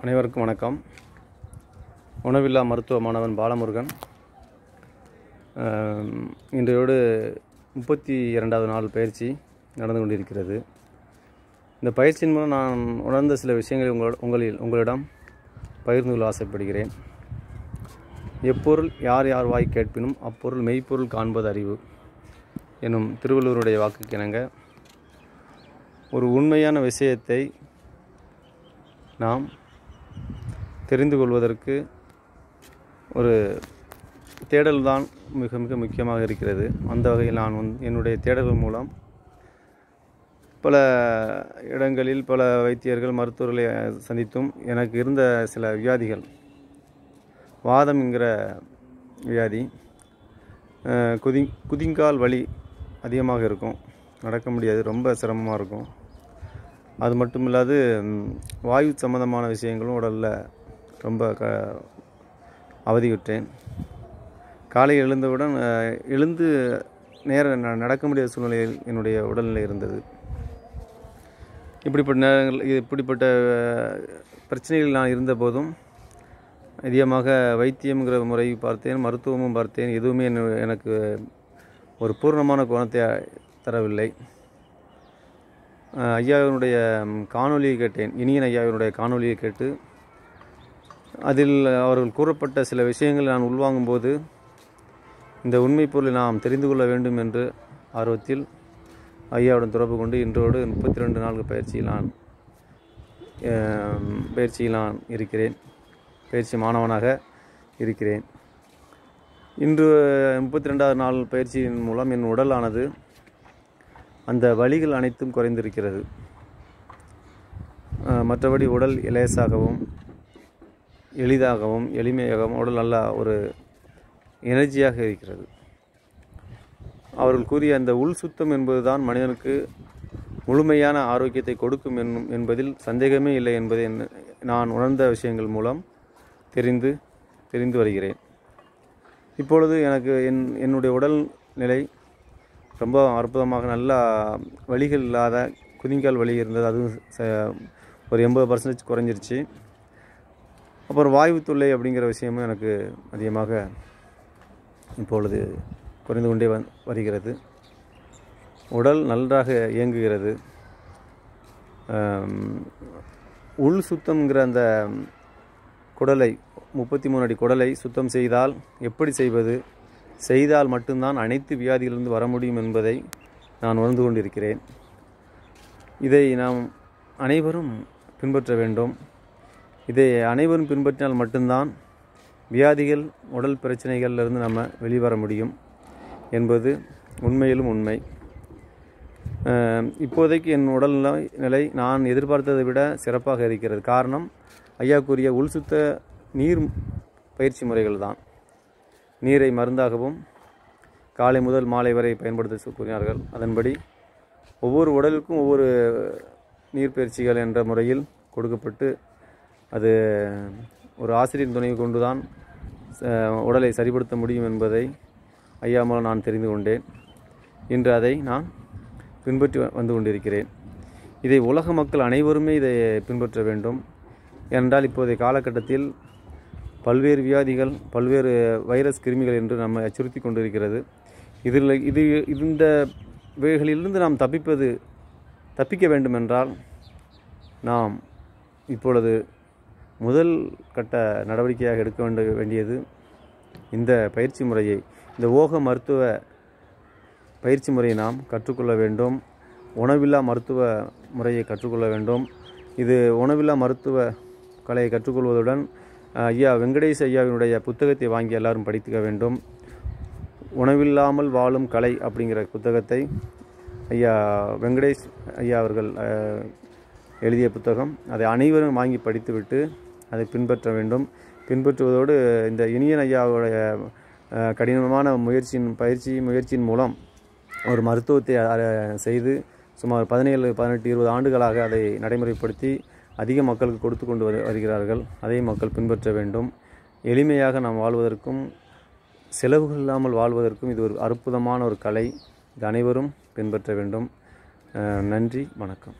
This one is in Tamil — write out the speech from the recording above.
அனைவருக்கும் வணக்கம். உணவில்லா மருத்துவ மாணவன் பாலமுருகன். இன்றையோடு முப்பத்தி இரண்டாவது நாள் பயிற்சி நடந்து கொண்டிருக்கிறது. இந்த பயிற்சியின் மூலம் நான் உணர்ந்த சில விஷயங்களை உங்களோட உங்களில் உங்களிடம் பகிர்ந்து கொள்ள ஆசைப்படுகிறேன். எப்பொருள் யார் யார் வாய் கேட்பினும் அப்பொருள் மெய்ப்பொருள் காண்பது அறிவு எனும் திருவள்ளுவருடைய வாக்குக்கு இணங்க ஒரு உண்மையான விஷயத்தை நாம் தெரிந்து கொள்வதற்கு ஒரு தேடல் தான் மிக மிக முக்கியமாக இருக்கிறது. அந்த வகையில் நான் என்னுடைய தேடல்கள் மூலம் பல இடங்களில் பல வைத்தியர்கள் மருத்துவர்களை சந்தித்தும் எனக்கு இருந்த சில வியாதிகள். வாதம் என்கிற வியாதி குதி குதிங்கால் வலி அதிகமாக இருக்கும். நடக்க முடியாது ரொம்ப சிரமமாக இருக்கும். அது மட்டும் இல்லாது வாயு சம்பந்தமான விஷயங்களும் உடலில் ரொம்ப க அவதியுற்றேன். காலை எழுந்தவுடன் எழுந்து நேர நடக்க முடியாத சூழ்நிலையில் என்னுடைய உடல்நிலை இருந்தது. இப்படிப்பட்ட நேரங்கள் இப்படிப்பட்ட பிரச்சனைகள் நான் இருந்தபோதும் அதிகமாக வைத்தியம்ங்கிற முறை பார்த்தேன் மருத்துவமும் பார்த்தேன். எதுவுமே எனக்கு ஒரு பூர்ணமான குணத்தை தரவில்லை. ஐயாவினுடைய காணொலியை கேட்டேன். இனியன் ஐயாவினுடைய காணொலியை கேட்டு அதில் அவர்கள் கூறப்பட்ட சில விஷயங்களை நான் உள்வாங்கும்போது இந்த உண்மை பொருளை நாம் தெரிந்து கொள்ள வேண்டும் என்று ஆர்வத்தில் ஐயாவுடன் தொடர்பு கொண்டு இன்றோடு முப்பத்தி ரெண்டு நாள்கள் பயிற்சியில் நான் பயிற்சியில் நான் இருக்கிறேன். பயிற்சி மாணவனாக இருக்கிறேன். இன்று முப்பத்தி ரெண்டாவது நாள் பயிற்சியின் மூலம் என் உடலானது அந்த வலிகள் அனைத்தும் குறைந்திருக்கிறது. மற்றபடி உடல் இலேசாகவும் எளிதாகவும் எளிமையாகவும் உடல் நல்லா ஒரு எனர்ஜியாக இருக்கிறது. அவர்கள் கூறிய அந்த உள் சுத்தம் என்பதுதான் மனிதனுக்கு முழுமையான ஆரோக்கியத்தை கொடுக்கும் என்னும் என்பதில் சந்தேகமே இல்லை என்பதை நான் உணர்ந்த விஷயங்கள் மூலம் தெரிந்து தெரிந்து வருகிறேன். இப்பொழுது எனக்கு என் என்னுடைய உடல் நிலை ரொம்ப அற்புதமாக நல்லா வழிகள் இல்லாத குதிங்கால் வலி இருந்தது. அதுவும் ச- ஒரு எண்பது பர்சன்டேஜ் குறைஞ்சிருச்சு. அப்புறம் வாயு தொல்லை அப்படிங்கிற விஷயமும் எனக்கு அதிகமாக இப்பொழுது குறைந்து கொண்டே வந் வருகிறது. உடல் நன்றாக இயங்குகிறது. உள் சுத்தம்ங்கிற அந்த குடலை முப்பத்தி மூணு அடி குடலை சுத்தம் செய்தால் எப்படி செய்வது? செய்தால் மட்டும்தான் அனைத்து வியாதிகளிலிருந்து வர முடியும் என்பதை நான் உணர்ந்து கொண்டிருக்கிறேன். இதை நாம் அனைவரும் பின்பற்ற வேண்டும். இதை அனைவரும் பின்பற்றினால் மட்டும்தான் வியாதிகள் உடல் பிரச்சனைகளிலிருந்து நம்ம வெளிவர முடியும் என்பது உண்மையிலும் உண்மை. இப்போதைக்கு என் உடல் நிலை- நிலை நான் எதிர்பார்த்ததை விட சிறப்பாக இருக்கிறது. காரணம் ஐயா கூறிய உள் சுத்த நீர் பயிற்சி முறைகள் தான். நீரை மருந்தாகவும் காலை முதல் மாலை வரை பயன்படுத்த கூறினார்கள். அதன்படி ஒவ்வொரு உடலுக்கும் ஒவ்வொரு நீர் பயிற்சிகள் என்ற முறையில் கொடுக்கப்பட்டு அது ஒரு ஆசிரியர் துணை கொண்டுதான் உடலை சரிப்படுத்த முடியும் என்பதை ஐயா மூலம் நான் தெரிந்து கொண்டேன். இன்று அதை நான் பின்பற்றி வந்து கொண்டிருக்கிறேன். இதை உலக மக்கள் அனைவருமே இதை பின்பற்ற வேண்டும். ஏனென்றால் இப்போதைய காலகட்டத்தில் பல்வேறு வியாதிகள் பல்வேறு வைரஸ் கிருமிகள் என்று நம்மை அச்சுறுத்தி கொண்டிருக்கிறது. இதில் இது இந்த இவைகளிலிருந்து நாம் தப்பிப்பது தப்பிக்க வேண்டுமென்றால் நாம் இப்பொழுது முதல் கட்ட நடவடிக்கையாக எடுக்க வேண்ட வேண்டியது இந்த பயிற்சி முறையை இந்த ஓக மருத்துவ பயிற்சி முறையை நாம் கற்றுக்கொள்ள வேண்டும். உணவில்லா மருத்துவ முறையை கற்றுக்கொள்ள வேண்டும். இது உணவில்லா மருத்துவ கலையை கற்றுக்கொள்வதுடன் ஐயா வெங்கடேஷ் ஐயாவினுடைய புத்தகத்தை வாங்கி எல்லாரும் படித்துக்க வேண்டும். உணவில்லாமல் வாழும் கலை அப்படிங்கிற புத்தகத்தை ஐயா வெங்கடேஷ் ஐயா அவர்கள் எழுதிய புத்தகம். அதை அனைவரும் வாங்கி படித்துவிட்டு அதை பின்பற்ற வேண்டும். பின்பற்றுவதோடு இந்த இனியன் ஐயாவுடைய கடினமான முயற்சியின் பயிற்சி முயற்சியின் மூலம் ஒரு மருத்துவத்தை செய்து சுமார் பதினேழு பதினெட்டு இருபது ஆண்டுகளாக அதை நடைமுறைப்படுத்தி அதிக மக்களுக்கு கொடுத்து கொண்டு வரு- வருகிறார்கள். அதை மக்கள் பின்பற்ற வேண்டும். எளிமையாக நாம் வாழ்வதற்கும் செலவுகள் இல்லாமல் வாழ்வதற்கும் இது ஒரு அற்புதமான ஒரு கலை. இது அனைவரும் பின்பற்ற வேண்டும். நன்றி வணக்கம்.